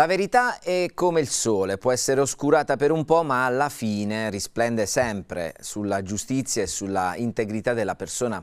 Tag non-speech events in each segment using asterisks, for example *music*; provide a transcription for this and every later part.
La verità è come il sole, può essere oscurata per un po', ma alla fine risplende sempre sulla giustizia e sulla integrità della persona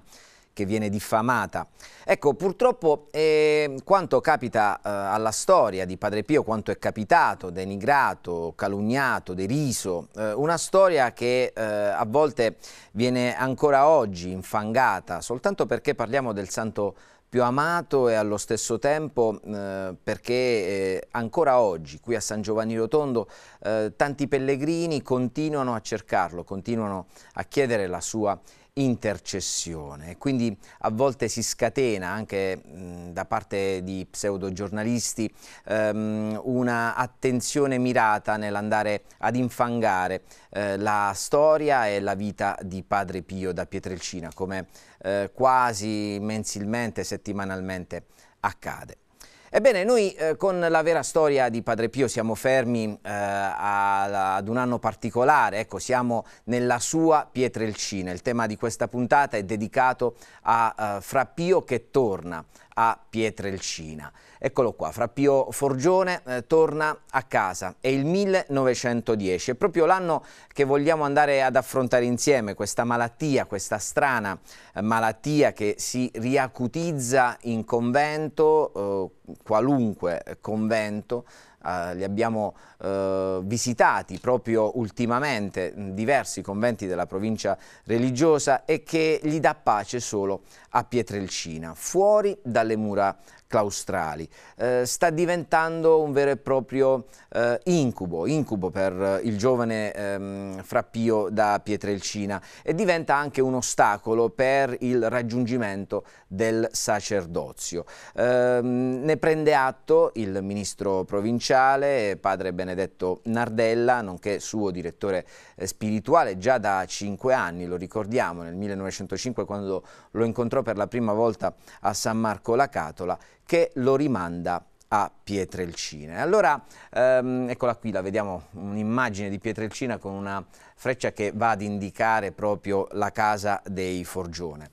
che viene diffamata. Ecco, purtroppo eh, quanto capita eh, alla storia di Padre Pio, quanto è capitato, denigrato, calunniato, deriso, eh, una storia che eh, a volte viene ancora oggi infangata soltanto perché parliamo del santo più amato e allo stesso tempo eh, perché eh, ancora oggi qui a San Giovanni Rotondo eh, tanti pellegrini continuano a cercarlo, continuano a chiedere la sua intercessione. Quindi a volte si scatena anche mh, da parte di pseudogiornalisti ehm, una attenzione mirata nell'andare ad infangare eh, la storia e la vita di Padre Pio da Pietrelcina, come eh, quasi mensilmente, settimanalmente accade. Ebbene, noi eh, con la vera storia di Padre Pio siamo fermi eh, ad un anno particolare, ecco, siamo nella sua Pietrelcina. Il tema di questa puntata è dedicato a uh, Fra Pio che torna, a Pietrelcina. Eccolo qua, Fra Pio Forgione eh, torna a casa, è il 1910, è proprio l'anno che vogliamo andare ad affrontare insieme, questa malattia, questa strana eh, malattia che si riacutizza in convento, eh, qualunque convento, Uh, li abbiamo uh, visitati proprio ultimamente diversi conventi della provincia religiosa e che gli dà pace solo a Pietrelcina, fuori dalle mura claustrali. Eh, sta diventando un vero e proprio eh, incubo, incubo per il giovane ehm, Frappio da Pietrelcina e diventa anche un ostacolo per il raggiungimento del sacerdozio. Eh, ne prende atto il ministro provinciale, padre Benedetto Nardella, nonché suo direttore eh, spirituale già da cinque anni, lo ricordiamo, nel 1905 quando lo incontrò per la prima volta a San Marco la Catola, che lo rimanda a Pietrelcina. Allora, ehm, eccola qui, la vediamo, un'immagine di Pietrelcina con una freccia che va ad indicare proprio la casa dei Forgione.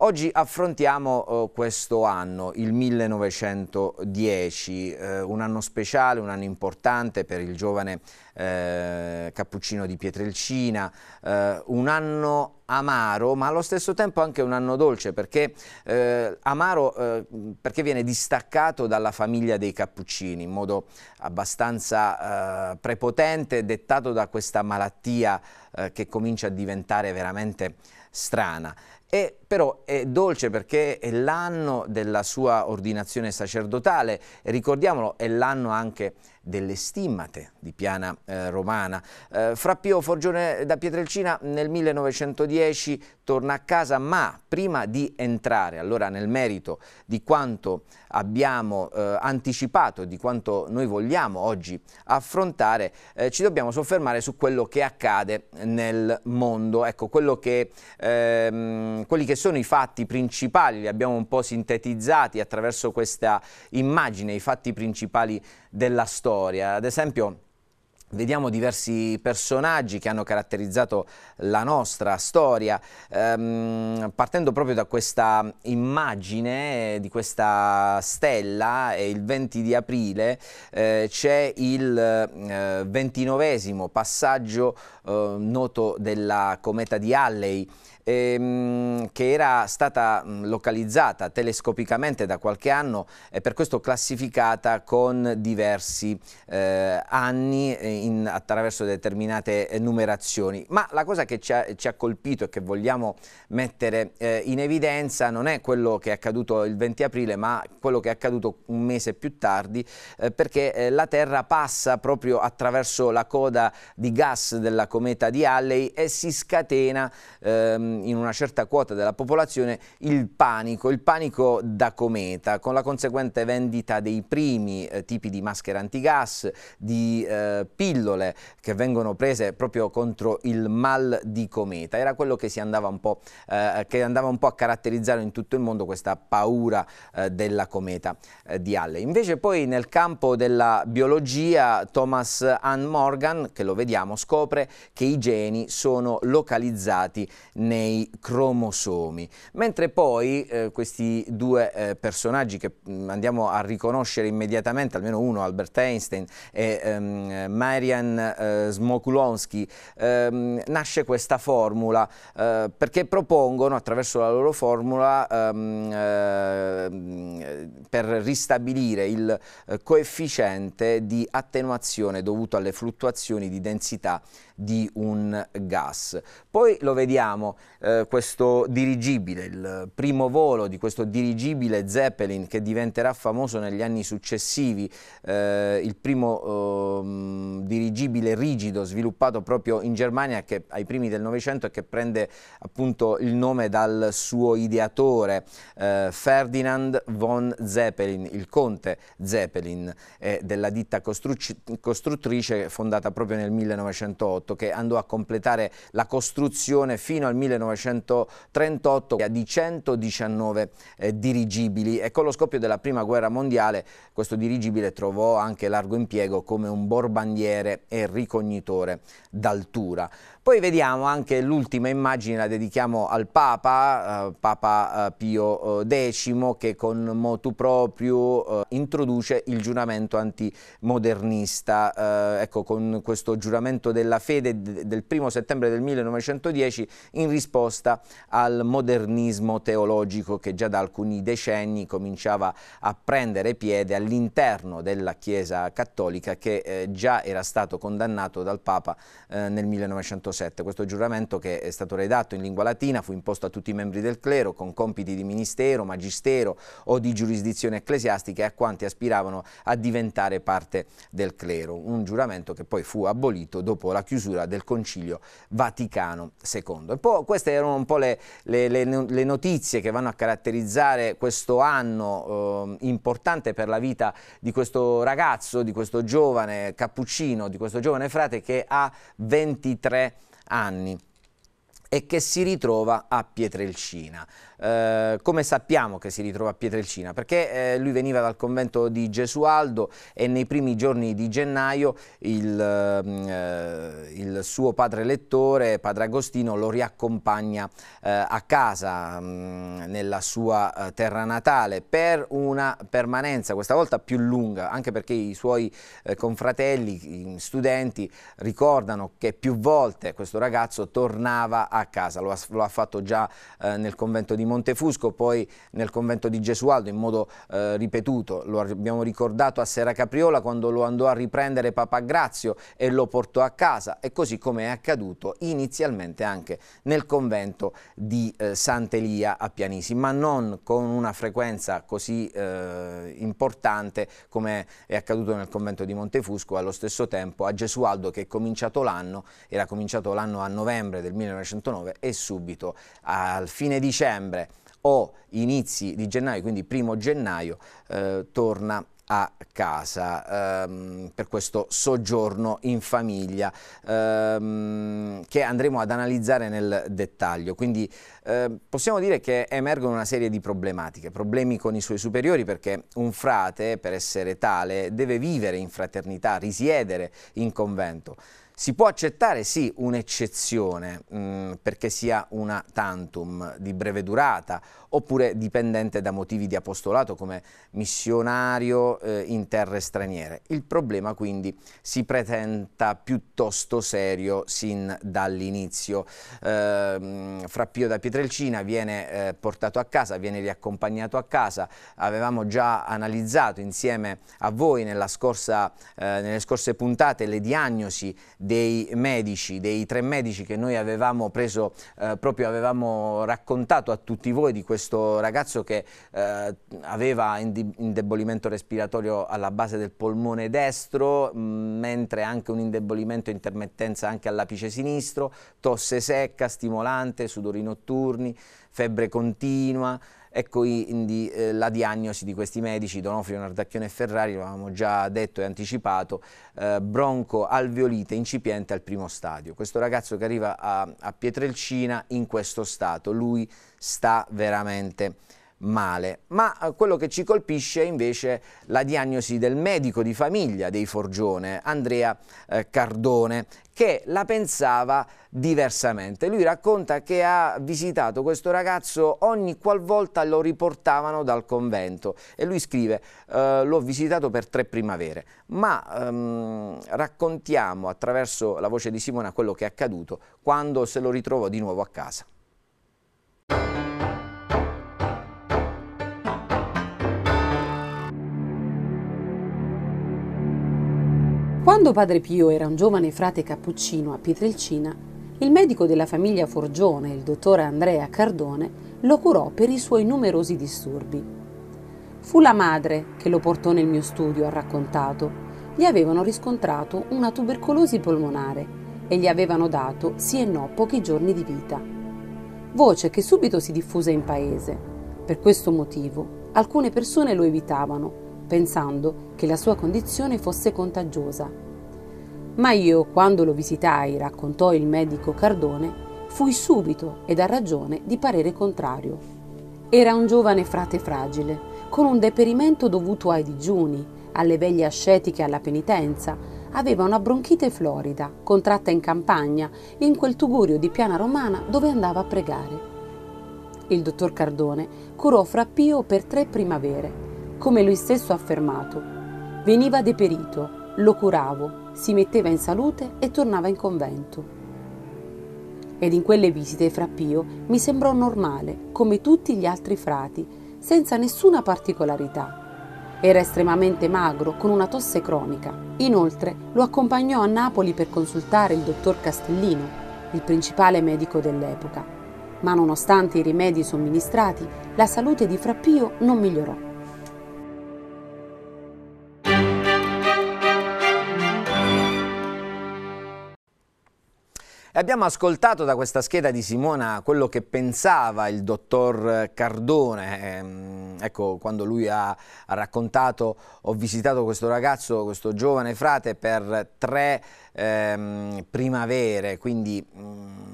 Oggi affrontiamo uh, questo anno, il 1910, uh, un anno speciale, un anno importante per il giovane uh, Cappuccino di Pietrelcina, un anno amaro ma allo stesso tempo anche un anno dolce perché amaro perché viene distaccato dalla famiglia dei Cappuccini in modo abbastanza prepotente, dettato da questa malattia che comincia a diventare veramente strana. E però è dolce perché è l'anno della sua ordinazione sacerdotale. Ricordiamolo è l'anno anche delle stimmate di Piana eh, Romana. Eh, Fra Forgione da Pietrelcina nel 1910 torna a casa ma prima di entrare allora nel merito di quanto abbiamo eh, anticipato, di quanto noi vogliamo oggi affrontare, eh, ci dobbiamo soffermare su quello che accade nel mondo, ecco che, ehm, quelli che sono i fatti principali, li abbiamo un po' sintetizzati attraverso questa immagine, i fatti principali della storia. Ad esempio Vediamo diversi personaggi che hanno caratterizzato la nostra storia, ehm, partendo proprio da questa immagine di questa stella, il 20 di aprile eh, c'è il eh, ventinovesimo passaggio eh, noto della cometa di Halley, ehm, che era stata localizzata telescopicamente da qualche anno e per questo classificata con diversi eh, anni eh, in, attraverso determinate numerazioni. Ma la cosa che ci ha, ci ha colpito e che vogliamo mettere eh, in evidenza non è quello che è accaduto il 20 aprile, ma quello che è accaduto un mese più tardi, eh, perché eh, la Terra passa proprio attraverso la coda di gas della cometa di Halley e si scatena ehm, in una certa quota della popolazione il panico, il panico da cometa, con la conseguente vendita dei primi eh, tipi di maschere antigas, di eh, pillole che vengono prese proprio contro il mal di cometa. Era quello che, andava un po', eh, che andava un po' a caratterizzare in tutto il mondo questa paura eh, della cometa eh, di Halley. Invece poi nel campo della biologia Thomas Ann Morgan, che lo vediamo, scopre che i geni sono localizzati nei nei cromosomi. Mentre poi eh, questi due eh, personaggi che mh, mm, andiamo a riconoscere immediatamente, almeno uno, Albert Einstein e ehm, Marian eh, Smokulonsky, ehm, nasce questa formula eh, perché propongono attraverso la loro formula ehm, eh, per ristabilire il eh, coefficiente di attenuazione dovuto alle fluttuazioni di densità di un gas. Poi lo vediamo, eh, questo dirigibile, il primo volo di questo dirigibile Zeppelin che diventerà famoso negli anni successivi, eh, il primo eh, dirigibile rigido sviluppato proprio in Germania che ai primi del Novecento e che prende appunto il nome dal suo ideatore eh, Ferdinand von Zeppelin, il conte Zeppelin della ditta costruttrice fondata proprio nel 1908 che andò a completare la costruzione fino al 1938 di 119 eh, dirigibili e con lo scoppio della prima guerra mondiale questo dirigibile trovò anche largo impiego come un borbandiere e ricognitore d'altura. Poi vediamo anche l'ultima immagine, la dedichiamo al Papa, eh, Papa eh, Pio eh, X, che con motu proprio eh, introduce il giuramento antimodernista. Eh, ecco, con questo giuramento della fede del primo settembre del 1910 in risposta al modernismo teologico che già da alcuni decenni cominciava a prendere piede all'interno della Chiesa cattolica che eh, già era stato condannato dal Papa nel 1960. 1907. Questo giuramento che è stato redatto in lingua latina fu imposto a tutti i membri del clero con compiti di ministero, magistero o di giurisdizione ecclesiastica e a quanti aspiravano a diventare parte del clero. Un giuramento che poi fu abolito dopo la chiusura del Concilio Vaticano II. E queste erano un po' le, le, le, le notizie che vanno a caratterizzare questo anno eh, importante per la vita di questo ragazzo, di questo giovane cappuccino, di questo giovane frate che ha 23 anni e che si ritrova a Pietrelcina. Eh, come sappiamo che si ritrova a Pietrelcina? Perché eh, lui veniva dal convento di Gesualdo e nei primi giorni di gennaio il, eh, il suo padre lettore, padre Agostino, lo riaccompagna eh, a casa mh, mm, nella sua eh, terra natale per una permanenza, questa volta più lunga, anche perché i suoi confratelli, studenti, ricordano che più volte questo ragazzo tornava a casa, lo ha, lo ha fatto già nel convento di Montefusco, poi nel convento di Gesualdo in modo eh, ripetuto, lo abbiamo ricordato a Sera Capriola quando lo andò a riprendere Papa Grazio e lo portò a casa. E così come è accaduto inizialmente anche nel convento di eh, Sant'Elia a Pianisi, ma non con una frequenza così eh, importante come è accaduto nel convento di Montefusco, allo stesso tempo a Gesualdo che è cominciato l'anno, era cominciato l'anno a novembre del 1909 e subito al fine dicembre o inizi di gennaio, quindi primo gennaio, eh, torna a casa ehm, per questo soggiorno in famiglia ehm, che andremo ad analizzare nel dettaglio. Quindi eh, possiamo dire che emergono una serie di problematiche, problemi con i suoi superiori perché un frate per essere tale deve vivere in fraternità, risiedere in convento. Si può accettare sì un'eccezione mm, perché sia una tantum di breve durata oppure dipendente da motivi di apostolato come missionario eh, in terre straniere. Il problema quindi si presenta piuttosto serio sin dall'inizio. Eh, fra Pio da Pietrelcina viene eh, portato a casa, viene riaccompagnato a casa, avevamo già analizzato insieme a voi scorsa, eh, nelle scorse puntate le diagnosi dei medici, dei tre medici che noi avevamo preso, eh, proprio avevamo raccontato a tutti voi di questo ragazzo che eh, aveva indebolimento respiratorio alla base del polmone destro, mentre anche un indebolimento intermittenza anche all'apice sinistro, tosse secca, stimolante, sudori notturni, febbre continua, Ecco quindi eh, la diagnosi di questi medici, Donofrio, Nardacchione e Ferrari, lo avevamo già detto e anticipato, eh, broncoalveolite incipiente al primo stadio. Questo ragazzo che arriva a, a Pietrelcina in questo stato, lui sta veramente male. Ma eh, quello che ci colpisce è invece la diagnosi del medico di famiglia dei Forgione, Andrea eh, Cardone, che la pensava diversamente. Lui racconta che ha visitato questo ragazzo ogni qualvolta lo riportavano dal convento e lui scrive eh, l'ho visitato per tre primavere, ma ehm, raccontiamo attraverso la voce di Simona quello che è accaduto quando se lo ritrovò di nuovo a casa. Quando padre Pio era un giovane frate cappuccino a Pietrelcina, il medico della famiglia Forgione, il dottore Andrea Cardone, lo curò per i suoi numerosi disturbi. Fu la madre che lo portò nel mio studio, ha raccontato. Gli avevano riscontrato una tubercolosi polmonare e gli avevano dato sì e no pochi giorni di vita. Voce che subito si diffuse in paese. Per questo motivo alcune persone lo evitavano pensando che la sua condizione fosse contagiosa. Ma io, quando lo visitai, raccontò il medico Cardone, fui subito ed a ragione di parere contrario. Era un giovane frate fragile, con un deperimento dovuto ai digiuni, alle veglie ascetiche e alla penitenza, aveva una bronchite florida, contratta in campagna, in quel tugurio di piana romana dove andava a pregare. Il dottor Cardone curò Fra Pio per tre primavere come lui stesso ha affermato. Veniva deperito, lo curavo, si metteva in salute e tornava in convento. Ed in quelle visite fra Pio mi sembrò normale, come tutti gli altri frati, senza nessuna particolarità. Era estremamente magro, con una tosse cronica. Inoltre lo accompagnò a Napoli per consultare il dottor Castellino, il principale medico dell'epoca. Ma nonostante i rimedi somministrati, la salute di Frappio non migliorò. Abbiamo ascoltato da questa scheda di Simona quello che pensava il dottor Cardone, ehm, ecco quando lui ha, ha, raccontato ho visitato questo ragazzo, questo giovane frate per tre ehm, primavere, quindi mh, mm,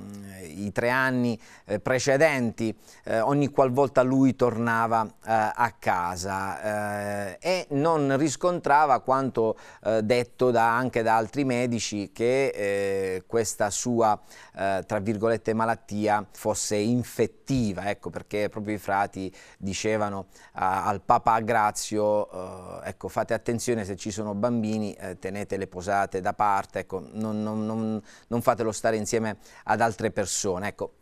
i tre anni eh, precedenti, eh, ogni qualvolta lui tornava eh, a casa eh, e non riscontrava quanto eh, detto da, anche da altri medici che eh, questa sua, tra virgolette, malattia fosse infettiva, ecco perché proprio i frati dicevano al Papa Grazio, ecco fate attenzione se ci sono bambini, tenete le posate da parte, ecco, non, non, non, non fatelo stare insieme ad altre persone. Ecco,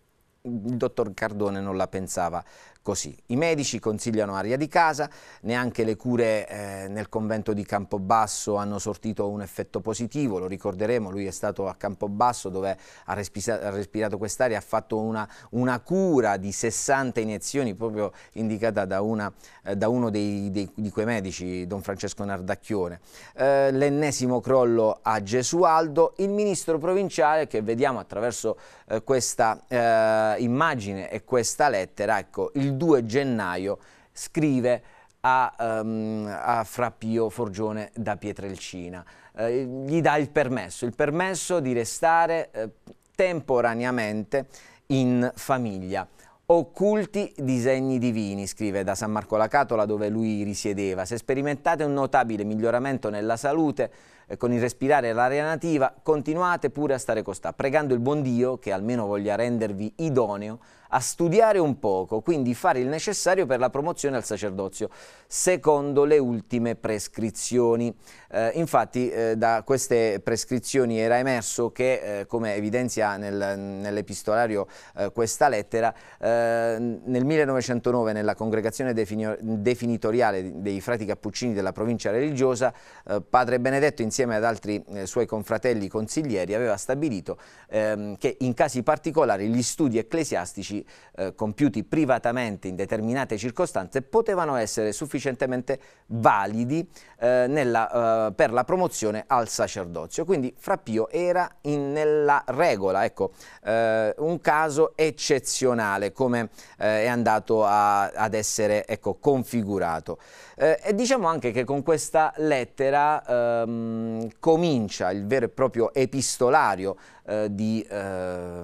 il dottor Cardone non la pensava così. I medici consigliano aria di casa, neanche le cure eh, nel convento di Campobasso hanno sortito un effetto positivo, lo ricorderemo, lui è stato a Campobasso dove ha, respirato, ha respirato quest'aria, ha fatto una, una, cura di 60 iniezioni proprio indicata da, una, eh, da uno dei, dei, di quei medici, don Francesco Nardacchione. Eh, L'ennesimo crollo a Gesualdo, il ministro provinciale che vediamo attraverso eh, questa eh, immagine e questa lettera, ecco, il il 2 gennaio scrive a, um, a Frappio Forgione da Pietrelcina. Eh, gli dà il permesso, il permesso di restare eh, temporaneamente in famiglia. Occulti disegni divini, scrive da San Marco la Catola dove lui risiedeva. Se sperimentate un notabile miglioramento nella salute, eh, con il respirare l'aria nativa, continuate pure a stare costà, pregando il buon Dio che almeno voglia rendervi idoneo a studiare un poco, quindi fare il necessario per la promozione al sacerdozio, secondo le ultime prescrizioni. Eh, infatti eh, da queste prescrizioni era emerso che, eh, come evidenzia nel, nell'epistolario eh, questa lettera, eh, nel 1909 nella congregazione definitoriale dei frati cappuccini della provincia religiosa, eh, padre Benedetto insieme ad altri suoi confratelli consiglieri, aveva stabilito ehm, che in casi particolari gli studi ecclesiastici eh, compiuti privatamente in determinate circostanze potevano essere sufficientemente validi eh, nella, eh, per la promozione al sacerdozio. Quindi Fra Pio era in, nella regola, ecco, eh, un caso eccezionale come eh, è andato a, ad essere ecco, configurato. e diciamo anche che con questa lettera ehm, comincia il vero e proprio epistolario eh, di, eh,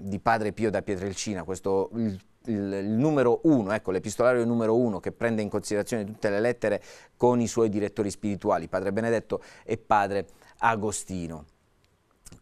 di, Padre Pio da Pietrelcina, questo il il, il numero uno, ecco l'epistolario numero uno che prende in considerazione tutte le lettere con i suoi direttori spirituali, Padre Benedetto e Padre Agostino.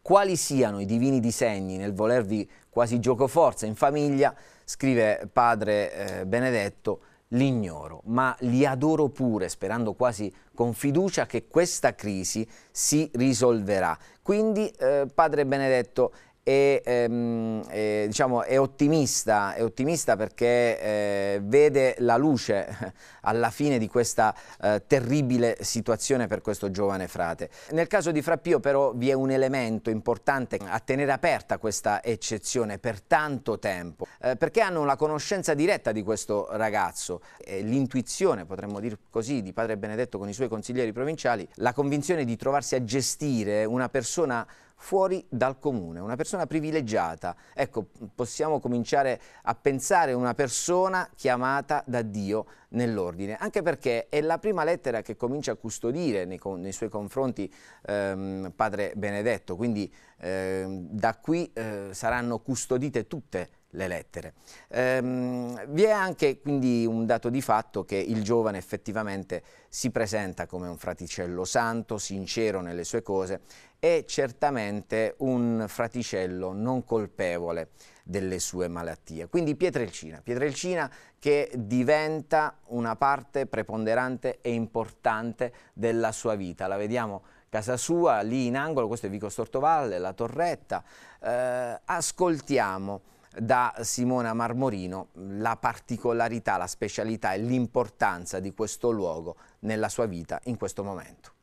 Quali siano i divini disegni nel volervi quasi giocoforza in famiglia, scrive Padre eh, Benedetto, l'ignoro, ma li adoro pure, sperando quasi con fiducia che questa crisi si risolverà. Quindi, eh, Padre Benedetto, e, ehm, e, diciamo, è, ottimista, è ottimista perché eh, vede la luce *laughs* alla fine di questa eh, terribile situazione per questo giovane frate. Nel caso di Frappio però vi è un elemento importante a tenere aperta questa eccezione per tanto tempo, eh, perché hanno la conoscenza diretta di questo ragazzo, l'intuizione, potremmo dire così, di Padre Benedetto con i suoi consiglieri provinciali, la convinzione di trovarsi a gestire una persona fuori dal comune, una persona privilegiata. Ecco, possiamo cominciare a pensare una persona chiamata da Dio nell'ordine, anche perché è la prima lettera che comincia a custodire nei, nei suoi confronti ehm, Padre Benedetto, quindi ehm, da qui eh, saranno custodite tutte le lettere. Ehm, vi è anche quindi un dato di fatto che il giovane effettivamente si presenta come un fraticello santo, sincero nelle sue cose è certamente un fraticello non colpevole delle sue malattie. Quindi Pietrelcina, Pietrelcina che diventa una parte preponderante e importante della sua vita. La vediamo casa sua, lì in angolo, questo è Vico Stortovalle, la Torretta. Eh, ascoltiamo da Simona Marmorino la particolarità, la specialità e l'importanza di questo luogo nella sua vita in questo momento.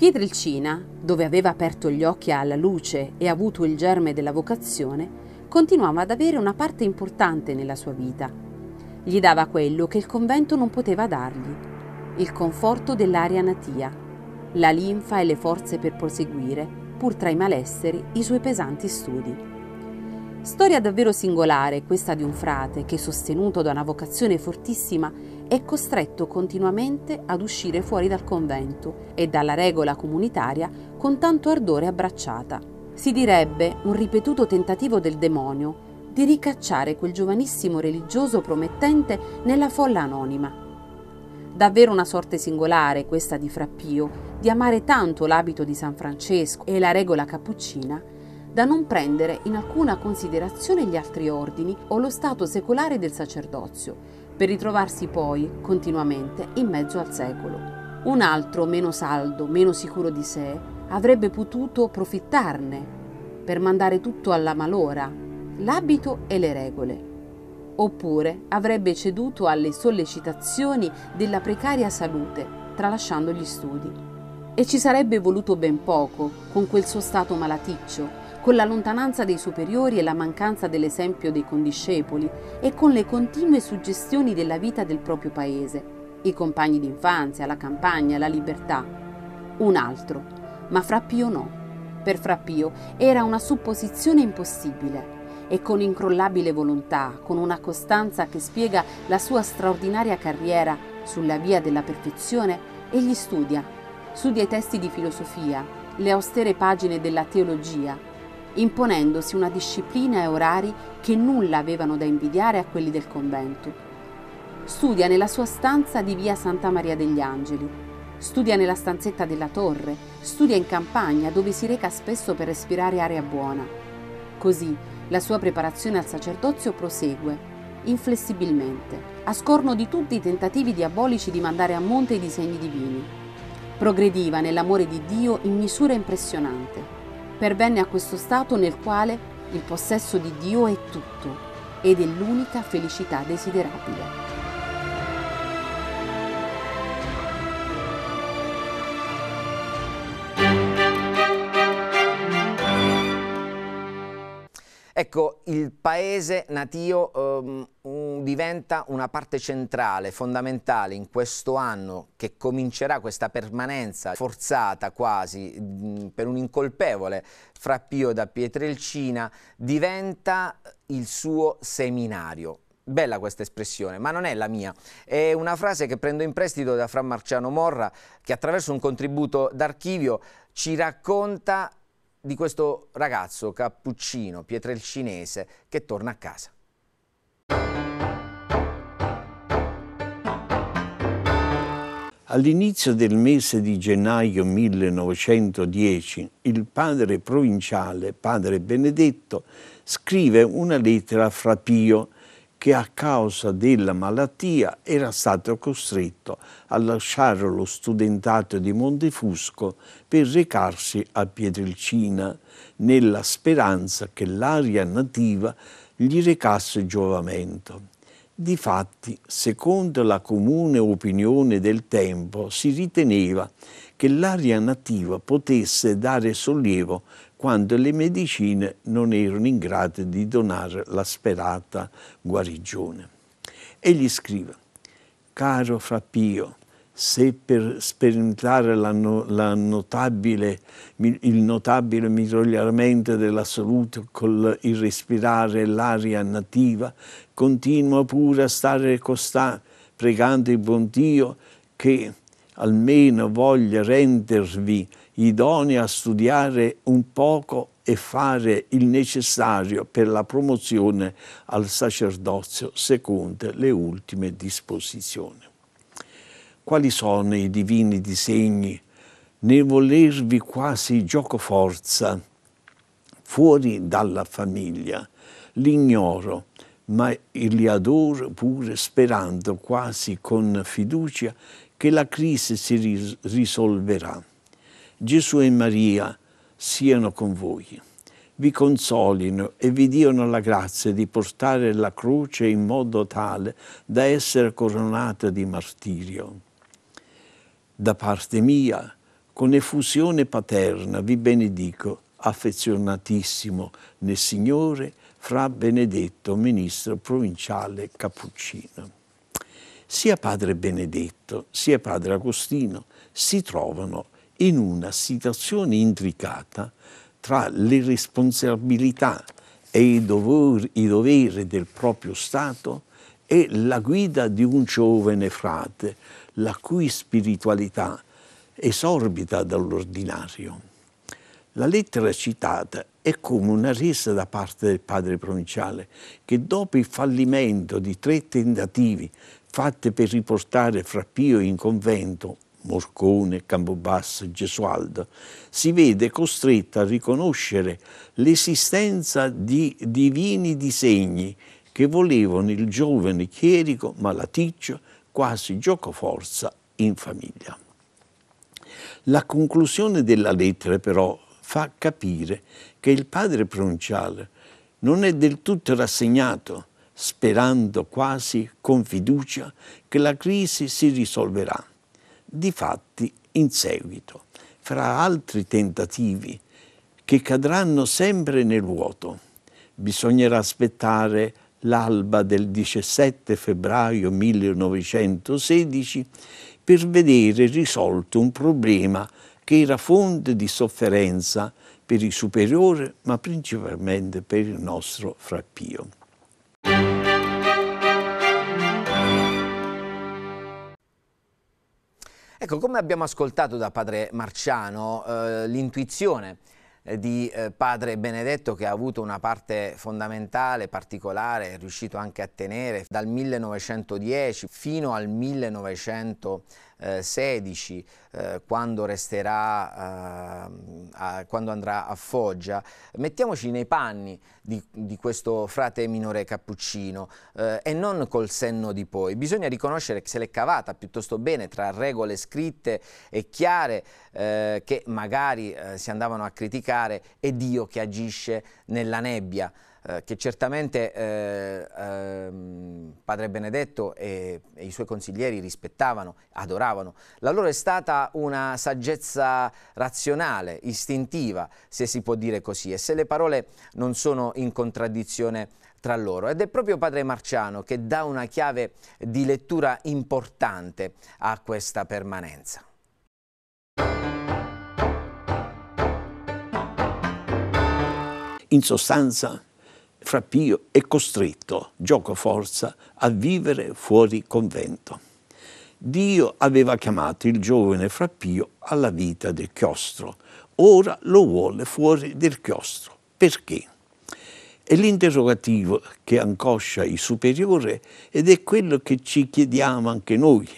Pietrelcina, dove aveva aperto gli occhi alla luce e avuto il germe della vocazione, continuava ad avere una parte importante nella sua vita. Gli dava quello che il convento non poteva dargli, il conforto dell'aria natia, la linfa e le forze per proseguire, pur tra i malesseri, i suoi pesanti studi. Storia davvero singolare questa di un frate che, sostenuto da una vocazione fortissima, è costretto continuamente ad uscire fuori dal convento e dalla regola comunitaria con tanto ardore abbracciata. Si direbbe un ripetuto tentativo del demonio di ricacciare quel giovanissimo religioso promettente nella folla anonima. Davvero una sorte singolare questa di Frappio, di amare tanto l'abito di San Francesco e la regola cappuccina, da non prendere in alcuna considerazione gli altri ordini o lo stato secolare del sacerdozio, per ritrovarsi poi continuamente in mezzo al secolo. Un altro, meno saldo, meno sicuro di sé, avrebbe potuto profittarne per mandare tutto alla malora, l'abito e le regole. Oppure avrebbe ceduto alle sollecitazioni della precaria salute, tralasciando gli studi. E ci sarebbe voluto ben poco con quel suo stato malaticcio con la lontananza dei superiori e la mancanza dell'esempio dei condiscepoli e con le continue suggestioni della vita del proprio paese, i compagni d'infanzia, la campagna, la libertà. Un altro, ma Frappio no. Per Frappio era una supposizione impossibile e con incrollabile volontà, con una costanza che spiega la sua straordinaria carriera sulla via della perfezione, egli studia, studia i testi di filosofia, le austere pagine della teologia, imponendosi una disciplina e orari che nulla avevano da invidiare a quelli del convento. Studia nella sua stanza di via Santa Maria degli Angeli, studia nella stanzetta della torre, studia in campagna dove si reca spesso per respirare aria buona. Così la sua preparazione al sacerdozio prosegue, inflessibilmente, a scorno di tutti i tentativi diabolici di mandare a monte i disegni divini. Progrediva nell'amore di Dio in misura impressionante pervenne a questo stato nel quale il possesso di Dio è tutto ed è l'unica felicità desiderabile. Ecco, il paese natio um, diventa una parte centrale, fondamentale in questo anno che comincerà questa permanenza forzata quasi per un incolpevole fra Pio da Pietrelcina, diventa il suo seminario Bella questa espressione, ma non è la mia. È una frase che prendo in prestito da Fra Marciano Morra, che attraverso un contributo d'archivio ci racconta di questo ragazzo cappuccino pietrelcinese che torna a casa. All'inizio del mese di gennaio 1910 il padre provinciale, padre Benedetto, scrive una lettera a Fra Pio che a causa della malattia era stato costretto a lasciare lo studentato di Montefusco per recarsi a Pietrelcina nella speranza che l'aria nativa gli recasse giovamento. Difatti, secondo la comune opinione del tempo, si riteneva che l'aria nativa potesse dare sollievo quando le medicine non erano in grado di donare la sperata guarigione. Egli scrive, caro Fra Pio, se per sperimentare la no, la notabile, il notabile miglioramento della salute con il respirare l'aria nativa, continua pure a stare costante, pregando il buon Dio che almeno voglia rendervi idonei a studiare un poco e fare il necessario per la promozione al sacerdozio secondo le ultime disposizioni quali sono i divini disegni nel volervi quasi gioco forza fuori dalla famiglia. L'ignoro, ma li adoro pure sperando quasi con fiducia che la crisi si risolverà. Gesù e Maria siano con voi, vi consolino e vi diano la grazia di portare la croce in modo tale da essere coronata di martirio da parte mia, con effusione paterna, vi benedico, affezionatissimo nel Signore, fra Benedetto, ministro provinciale Cappuccino. Sia padre Benedetto sia padre Agostino si trovano in una situazione intricata tra le responsabilità e i doveri, i doveri del proprio Stato e la guida di un giovane frate, la cui spiritualità esorbita dall'ordinario. La lettera citata è come una resa da parte del padre provinciale che dopo il fallimento di tre tentativi fatte per riportare Fra Pio in convento, Morcone, Campobasso Gesualdo, si vede costretto a riconoscere l'esistenza di divini disegni che volevano il giovane chierico malaticcio quasi giocoforza in famiglia. La conclusione della lettera però fa capire che il padre provinciale non è del tutto rassegnato, sperando quasi con fiducia che la crisi si risolverà. Difatti, in seguito, fra altri tentativi che cadranno sempre nel vuoto, bisognerà aspettare l'alba del 17 febbraio 1916 per vedere risolto un problema che era fonte di sofferenza per i superiori, ma principalmente per il nostro frappio. Ecco, come abbiamo ascoltato da padre Marciano, eh, l'intuizione eh, di eh, padre Benedetto che ha avuto una parte fondamentale, particolare, è riuscito anche a tenere dal 1910 fino al 1916 eh, quando resterà, eh, a, quando andrà a Foggia. Mettiamoci nei panni di, di questo frate minore cappuccino eh, e non col senno di poi. Bisogna riconoscere che se l'è cavata piuttosto bene tra regole scritte e chiare eh, che magari eh, si andavano a criticare e Dio che agisce nella nebbia. Eh, che certamente eh, ehm, Padre Benedetto e, e, i suoi consiglieri rispettavano, adoravano. La loro è stata una saggezza razionale, istintiva, se si può dire così, e se le parole non sono in contraddizione tra loro. Ed è proprio Padre Marciano che dà una chiave di lettura importante a questa permanenza. In sostanza, Fra Pio è costretto, gioco forza, a vivere fuori convento. Dio aveva chiamato il giovane Fra Pio alla vita del chiostro, ora lo vuole fuori del chiostro. Perché? È l'interrogativo che angoscia i superiori ed è quello che ci chiediamo anche noi.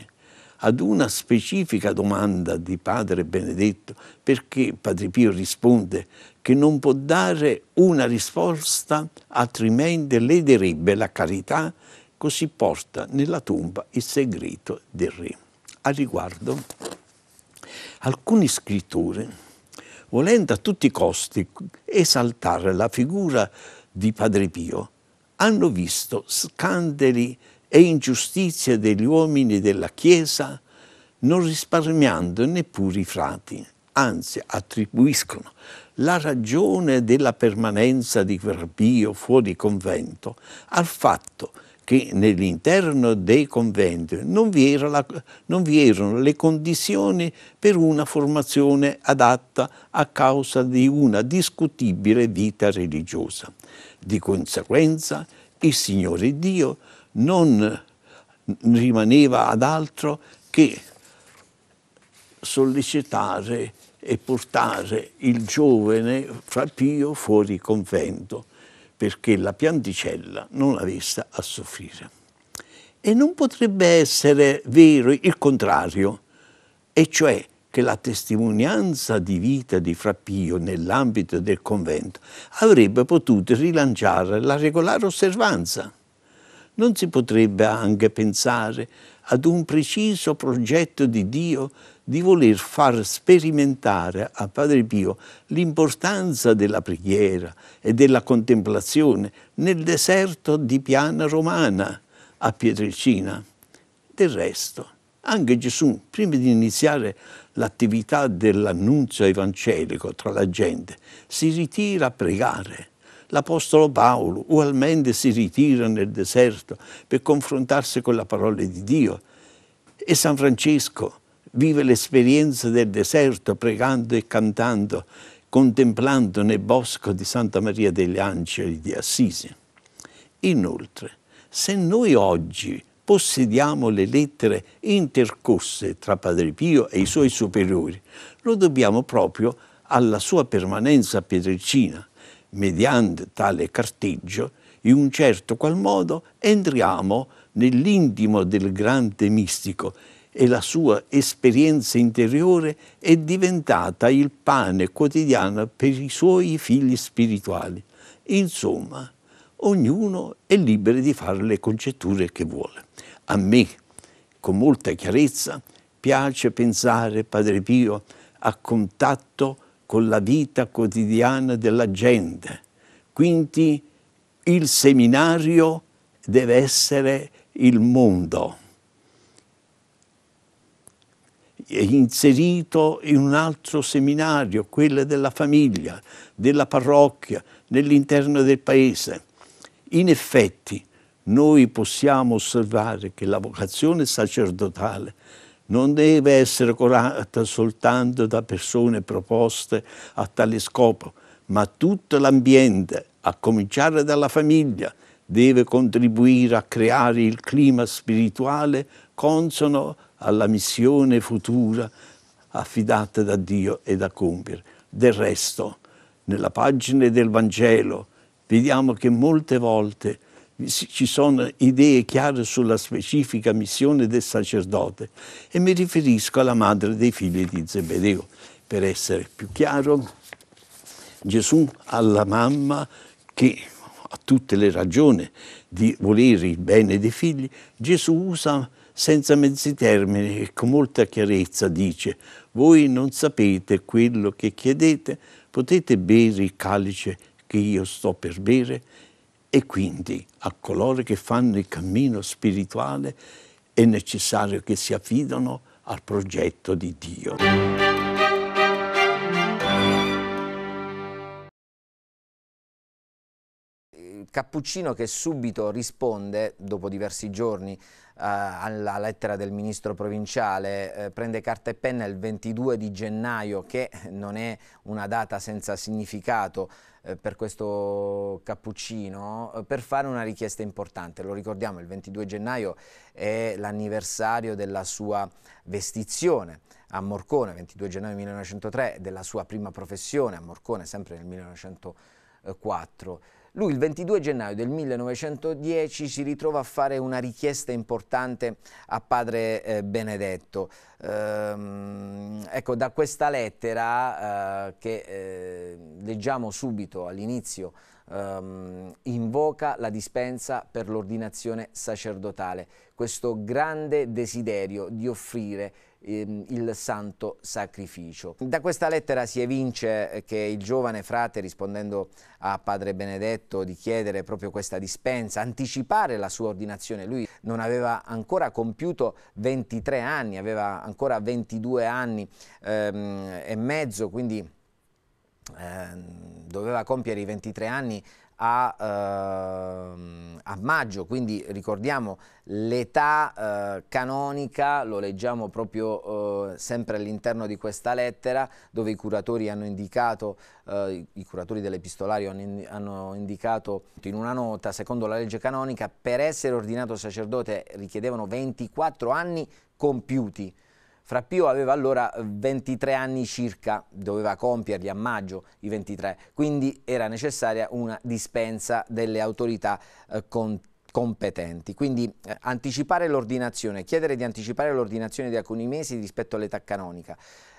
Ad una specifica domanda di Padre Benedetto, perché Padre Pio risponde che non può dare una risposta, altrimenti lederebbe la carità, così porta nella tomba il segreto del re. A riguardo, alcuni scrittori, volendo a tutti i costi esaltare la figura di Padre Pio hanno visto scandali e ingiustizie degli uomini della Chiesa non risparmiando neppure i frati, anzi attribuiscono la ragione della permanenza di Pio fuori convento al fatto che nell'interno dei conventi non vi, la, non vi, erano le condizioni per una formazione adatta a causa di una discutibile vita religiosa. Di conseguenza il Signore Dio non rimaneva ad altro che sollecitare e portare il giovane fra Pio fuori convento perché la pianticella non avesse a soffrire. E non potrebbe essere vero il contrario, e cioè che la testimonianza di vita di Frappio nell'ambito del convento avrebbe potuto rilanciare la regolare osservanza. Non si potrebbe anche pensare ad un preciso progetto di Dio di voler far sperimentare a Padre Pio l'importanza della preghiera e della contemplazione nel deserto di Piana Romana a Pietrelcina. Del resto, anche Gesù, prima di iniziare l'attività dell'annunzio evangelico tra la gente, si ritira a pregare. L'Apostolo Paolo ugualmente si ritira nel deserto per confrontarsi con la parola di Dio. E San Francesco vive l'esperienza del deserto pregando e cantando, contemplando nel bosco di Santa Maria degli Angeli di Assisi. Inoltre, se noi oggi possediamo le lettere intercorse tra Padre Pio e i suoi superiori, lo dobbiamo proprio alla sua permanenza a Pietrelcina. Mediante tale carteggio, in un certo qual modo entriamo nell'intimo del grande mistico e la sua esperienza interiore è diventata il pane quotidiano per i suoi figli spirituali. Insomma, ognuno è libero di fare le congetture che vuole. A me, con molta chiarezza, piace pensare, Padre Pio, a contatto con la vita quotidiana della gente. Quindi il seminario deve essere il mondo. È inserito in un altro seminario, quello della famiglia, della parrocchia, nell'interno del paese. In effetti, noi possiamo osservare che la vocazione sacerdotale non deve essere curata soltanto da persone proposte a tale scopo, ma tutto l'ambiente, a cominciare dalla famiglia, deve contribuire a creare il clima spirituale consono alla missione futura affidata da Dio e da compiere. Del resto, nella pagina del Vangelo, vediamo che molte volte ci sono idee chiare sulla specifica missione del sacerdote e mi riferisco alla madre dei figli di Zebedeo. Per essere più chiaro, Gesù alla mamma che ha tutte le ragioni di volere il bene dei figli, Gesù usa senza mezzi termini e con molta chiarezza dice voi non sapete quello che chiedete, potete bere il calice che io sto per bere? E quindi a coloro che fanno il cammino spirituale è necessario che si affidano al progetto di Dio. Cappuccino che subito risponde, dopo diversi giorni, alla lettera del ministro provinciale, eh, prende carta e penna il 22 di gennaio, che non è una data senza significato, eh, per questo cappuccino eh, per fare una richiesta importante. Lo ricordiamo, il 22 gennaio è l'anniversario della sua vestizione a Morcone, 22 gennaio 1903, della sua prima professione a Morcone, sempre nel 1904. Lui il 22 gennaio del 1910 si ritrova a fare una richiesta importante a padre eh, Benedetto. Ehm, ecco, da questa lettera eh, che eh, leggiamo subito all'inizio, ehm, invoca la dispensa per l'ordinazione sacerdotale, questo grande desiderio di offrire ehm, il santo sacrificio. Da questa lettera si evince eh, che il giovane frate, rispondendo a padre Benedetto di chiedere proprio questa dispensa, anticipare la sua ordinazione, lui non aveva ancora compiuto 23 anni, aveva ancora 22 anni ehm, e mezzo, quindi ehm, doveva compiere i 23 anni a, eh, a maggio, quindi ricordiamo l'età eh, canonica, lo leggiamo proprio eh, sempre all'interno di questa lettera, dove i curatori hanno indicato, eh, i curatori dell'epistolario hanno, hanno indicato in una nota, secondo la legge canonica, per essere ordinato sacerdote richiedevano 24 anni compiuti. Fra Pio aveva allora 23 anni circa, doveva compierli a maggio i 23, quindi era necessaria una dispensa delle autorità eh, competenti. Quindi eh, anticipare l'ordinazione, chiedere di anticipare l'ordinazione di alcuni mesi rispetto all'età canonica,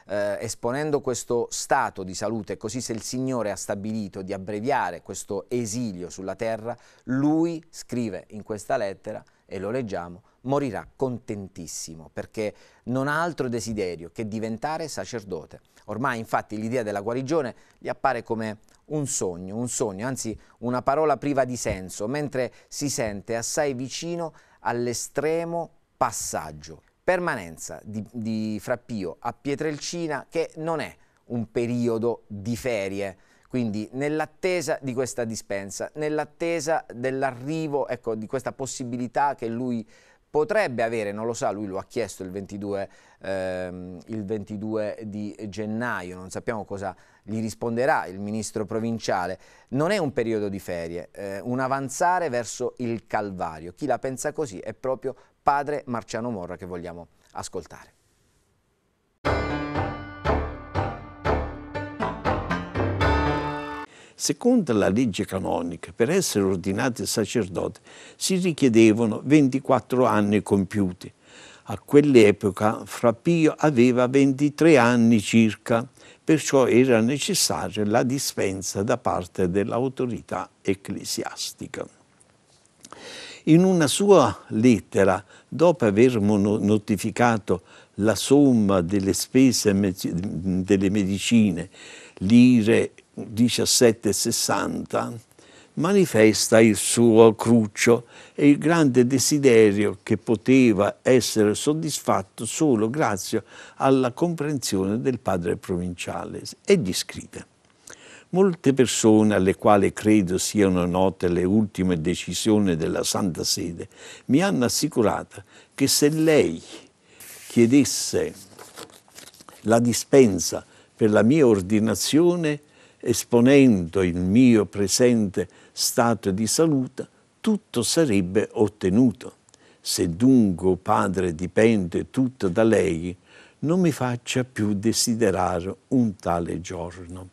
eh, esponendo questo stato di salute, così se il Signore ha stabilito di abbreviare questo esilio sulla terra, lui scrive in questa lettera, e lo leggiamo, morirà contentissimo perché non ha altro desiderio che diventare sacerdote. Ormai infatti l'idea della guarigione gli appare come un sogno, un sogno, anzi una parola priva di senso, mentre si sente assai vicino all'estremo passaggio, permanenza di, di Frappio a Pietrelcina che non è un periodo di ferie, quindi nell'attesa di questa dispensa, nell'attesa dell'arrivo ecco, di questa possibilità che lui potrebbe avere, non lo sa, lui lo ha chiesto il 22, ehm, il 22, di gennaio, non sappiamo cosa gli risponderà il ministro provinciale, non è un periodo di ferie, eh, un avanzare verso il Calvario. Chi la pensa così è proprio padre Marciano Morra che vogliamo ascoltare. Secondo la legge canonica, per essere ordinati sacerdote si richiedevano 24 anni compiuti. A quell'epoca Fra Pio aveva 23 anni circa, perciò era necessaria la dispensa da parte dell'autorità ecclesiastica. In una sua lettera, dopo aver notificato la somma delle spese delle medicine, lire 1760 manifesta il suo cruccio e il grande desiderio che poteva essere soddisfatto solo grazie alla comprensione del padre provinciale. E gli scrive Molte persone alle quali credo siano note le ultime decisioni della Santa Sede mi hanno assicurato che se lei chiedesse la dispensa per la mia ordinazione esponendo il mio presente stato di salute, tutto sarebbe ottenuto. Se dunque, Padre, dipende tutto da lei, non mi faccia più desiderare un tale giorno.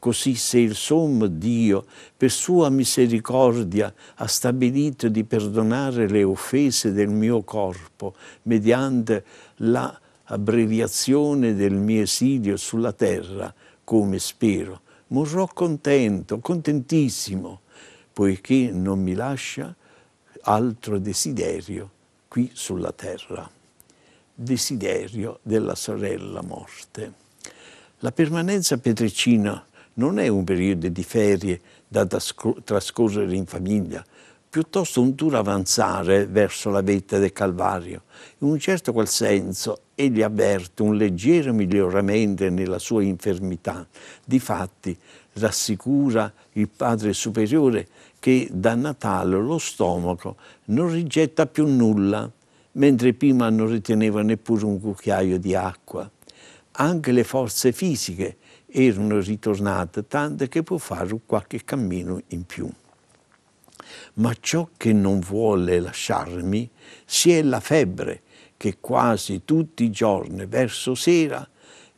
Così se il sommo Dio, per sua misericordia, ha stabilito di perdonare le offese del mio corpo mediante l'abbreviazione del mio esilio sulla terra, come spero, morrò contento, contentissimo, poiché non mi lascia altro desiderio qui sulla terra, desiderio della sorella morte. La permanenza petricina non è un periodo di ferie da trascorrere in famiglia, piuttosto un duro avanzare verso la vetta del Calvario. In un certo qual senso egli avverte un leggero miglioramento nella sua infermità. Difatti rassicura il Padre Superiore che da Natale lo stomaco non rigetta più nulla, mentre prima non riteneva neppure un cucchiaio di acqua. Anche le forze fisiche erano ritornate tante che può fare qualche cammino in più. Ma ciò che non vuole lasciarmi si è la febbre che quasi tutti i giorni verso sera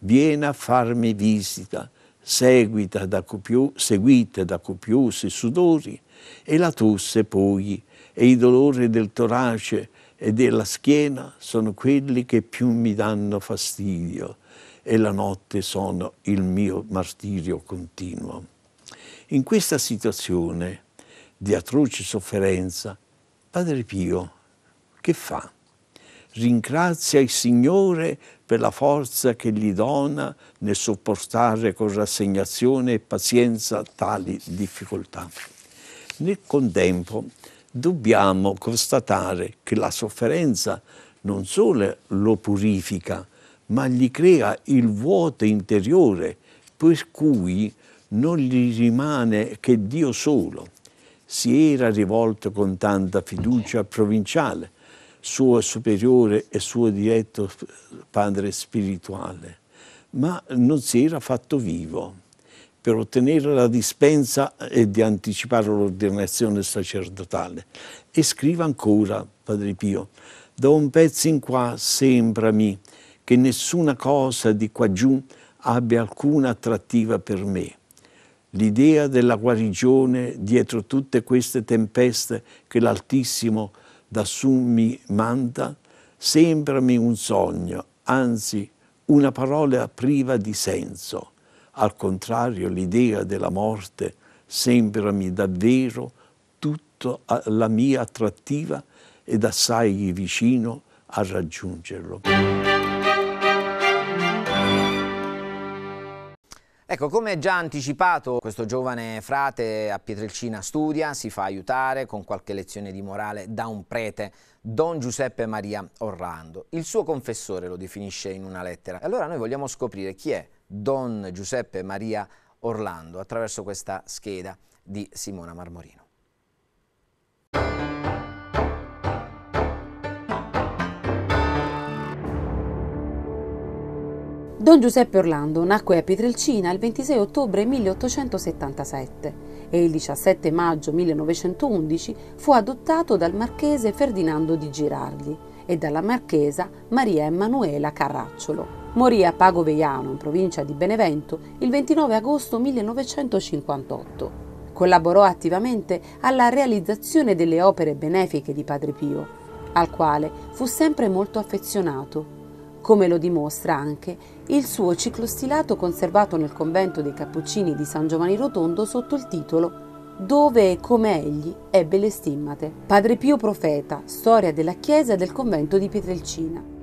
viene a farmi visita, seguita da copio, seguita da copiosi sudori e la tosse poi e i dolori del torace e della schiena sono quelli che più mi danno fastidio e la notte sono il mio martirio continuo. In questa situazione di atroce sofferenza, Padre Pio che fa? Ringrazia il Signore per la forza che gli dona nel sopportare con rassegnazione e pazienza tali difficoltà. Nel contempo dobbiamo constatare che la sofferenza non solo lo purifica, ma gli crea il vuoto interiore per cui non gli rimane che Dio solo. Si era rivolto con tanta fiducia al provinciale, suo superiore e suo diretto padre spirituale, ma non si era fatto vivo per ottenere la dispensa e di anticipare l'ordinazione sacerdotale. E scrive ancora, Padre Pio, da un pezzo in qua sembrami che nessuna cosa di qua giù abbia alcuna attrattiva per me. L'idea della guarigione dietro tutte queste tempeste che l'Altissimo da su mi manda sembrami un sogno, anzi una parola priva di senso al contrario, l'idea della morte sembrami davvero tutta la mia attrattiva ed assai vicino a raggiungerlo. Ecco, come già anticipato, questo giovane frate a Pietrelcina studia, si fa aiutare con qualche lezione di morale da un prete, Don Giuseppe Maria Orlando. Il suo confessore lo definisce in una lettera. Allora noi vogliamo scoprire chi è Don Giuseppe Maria Orlando attraverso questa scheda di Simona Marmorino. Don Giuseppe Orlando nacque a Pietrelcina il 26 ottobre 1877 e il 17 maggio 1911 fu adottato dal marchese Ferdinando di Girardi e dalla marchesa Maria Emanuela Carracciolo. Morì a Pago Veiano, in provincia di Benevento, il 29 agosto 1958. Collaborò attivamente alla realizzazione delle opere benefiche di Padre Pio, al quale fu sempre molto affezionato, come lo dimostra anche il suo ciclostilato conservato nel convento dei Cappuccini di San Giovanni Rotondo sotto il titolo Dove e come egli ebbe le stimmate. Padre Pio Profeta, storia della chiesa del convento di Pietrelcina.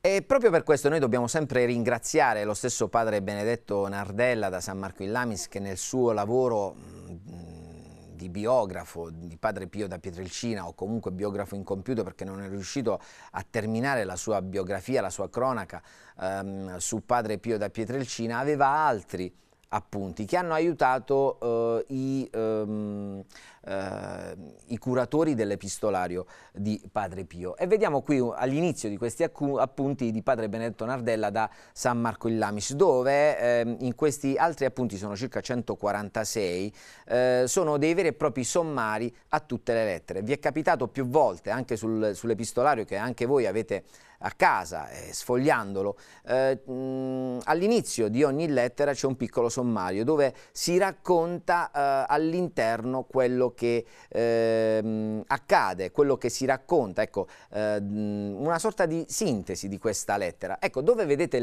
E proprio per questo noi dobbiamo sempre ringraziare lo stesso padre Benedetto Nardella da San Marco in Lamis che nel suo lavoro di biografo di Padre Pio da Pietrelcina o comunque biografo incompiuto perché non è riuscito a terminare la sua biografia, la sua cronaca ehm, su Padre Pio da Pietrelcina, aveva altri appunti che hanno aiutato eh, i, ehm, eh, i, curatori dell'epistolario di Padre Pio. E vediamo qui all'inizio di questi appunti di Padre Benedetto Nardella da San Marco in Lamis, dove eh, in questi altri appunti, sono circa 146, eh, sono dei veri e propri sommari a tutte le lettere. Vi è capitato più volte, anche sul, sull'epistolario che anche voi avete a casa, eh, sfogliandolo, eh, all'inizio di ogni lettera c'è un piccolo sommario dove si racconta eh, all'interno quello che ehm, accade, quello che si racconta, ecco, una sorta di sintesi di questa lettera. Ecco, dove vedete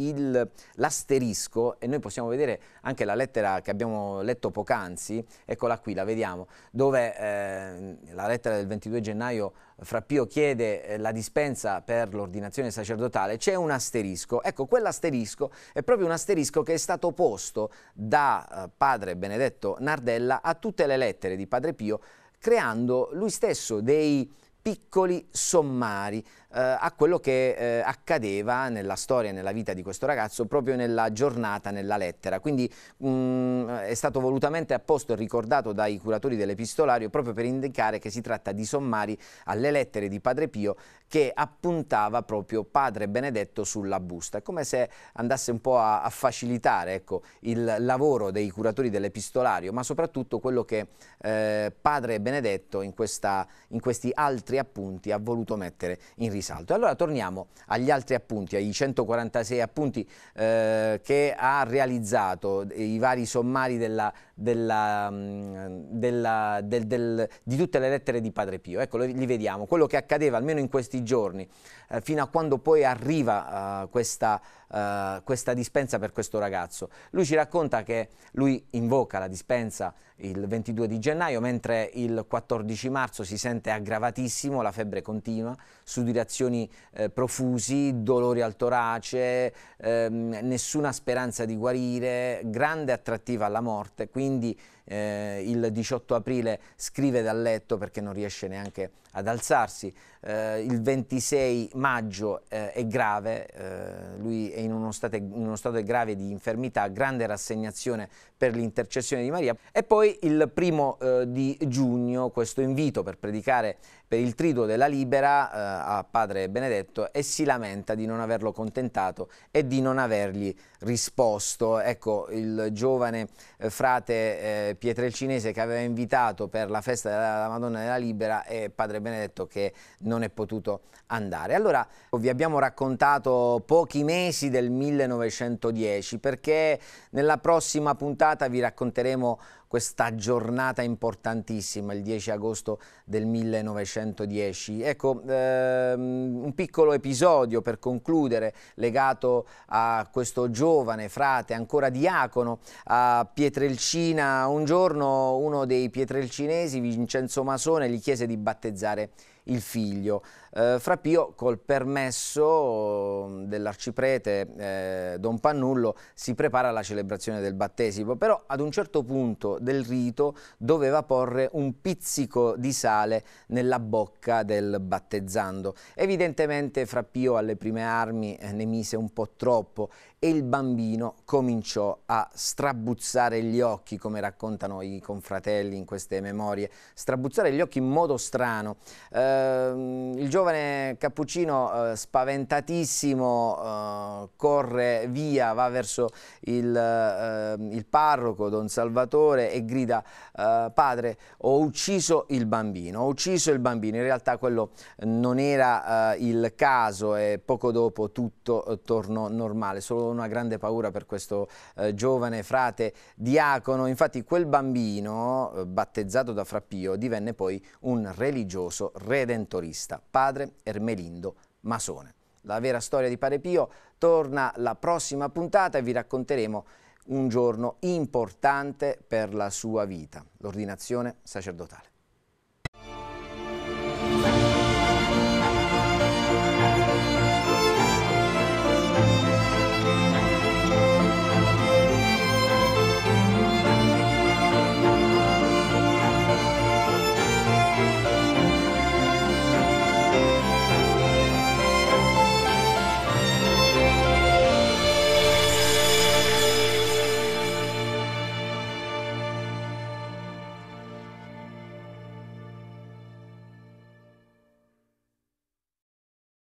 il, l'asterisco e noi possiamo vedere anche la lettera che abbiamo letto poc'anzi, eccola qui, la vediamo, dove eh, la lettera del 22 gennaio fra Pio chiede eh, la dispensa per l'ordinazione sacerdotale, c'è un asterisco. Ecco, quell'asterisco è proprio un asterisco che è stato posto da eh, padre Benedetto Nardella a tutte le lettere di padre Pio, creando lui stesso dei piccoli sommari eh, a quello che eh, accadeva nella storia, nella vita di questo ragazzo, proprio nella giornata, nella lettera. Quindi mh, mm, è stato volutamente apposto e ricordato dai curatori dell'epistolario proprio per indicare che si tratta di sommari alle lettere di Padre Pio che appuntava proprio Padre Benedetto sulla busta. Come se andasse un po' a, a facilitare ecco, il lavoro dei curatori dell'epistolario, ma soprattutto quello che eh, Padre Benedetto in, questa, in questi altri appunti ha voluto mettere in risalto risalto. Allora torniamo agli altri appunti, ai 146 appunti eh, che ha realizzato, i vari sommari della, della, mm, della, del, del, di tutte le lettere di Padre Pio. Ecco, li vediamo, quello che accadeva almeno in questi giorni, eh, fino a quando poi arriva uh, questa, uh, questa dispensa per questo ragazzo. Lui ci racconta che lui invoca la dispensa il 22 di gennaio, mentre il 14 marzo si sente aggravatissimo, la febbre continua, sudorazioni eh, profusi, dolori al torace, ehm, nessuna speranza di guarire, grande attrattiva alla morte, quindi eh, il 18 aprile scrive dal letto perché non riesce neanche ad alzarsi, eh, il 26 maggio eh, è grave, eh, lui è in uno, stato, in uno, stato, grave di infermità, grande rassegnazione per l'intercessione di Maria e poi il primo eh, di giugno questo invito per predicare per il triduo della Libera eh, a padre Benedetto e si lamenta di non averlo contentato e di non avergli risposto. Ecco, il giovane eh, frate Pietrelcinese che aveva invitato per la festa della Madonna della Libera e padre Benedetto che non è potuto andare. Allora vi abbiamo raccontato pochi mesi del 1910 perché nella prossima puntata vi racconteremo questa giornata importantissima, il 10 agosto del 1910. Ecco, ehm, un piccolo episodio per concludere legato a questo giovane frate ancora diacono a Pietrelcina. Un giorno uno dei pietrelcinesi, Vincenzo Masone, gli chiese di battezzare il figlio. Eh, Frappio, col permesso mm, dell'arciprete eh, Don Pannullo, si prepara alla celebrazione del battesimo, però ad un certo punto del rito doveva porre un pizzico di sale nella bocca del battezzando. Evidentemente Frappio alle prime armi eh, ne mise un po' troppo e il bambino cominciò a strabuzzare gli occhi, come raccontano i confratelli in queste memorie, strabuzzare gli occhi in modo strano. Eh, il giovane cappuccino eh, spaventatissimo eh, corre via, va verso il, eh, il, parroco Don Salvatore e grida eh, padre ho ucciso il bambino, ho ucciso il bambino, in realtà quello non era eh, il caso e poco dopo tutto tornò normale, solo una grande paura per questo eh, giovane frate diacono. Infatti quel bambino, eh, battezzato da Frappio, divenne poi un religioso redentorista, padre Ermelindo Masone. La vera storia di Padre Pio torna la prossima puntata e vi racconteremo un giorno importante per la sua vita, l'ordinazione sacerdotale.